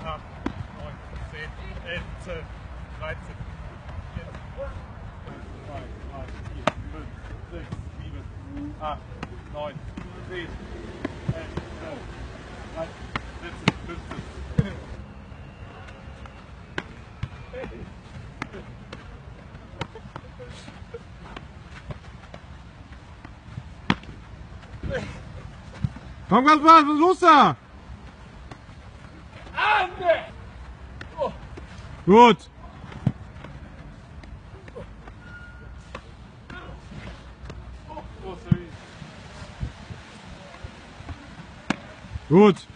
8, 9, 10, 11, 12, 13, 14, 2, 3, 4, 5, 6, 7, 8, 9, 10, 11, 12, 13, 14, 15. Komm, Gaspar, was ist los da? good Gut.